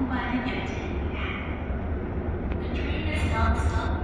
by the dream is non-stop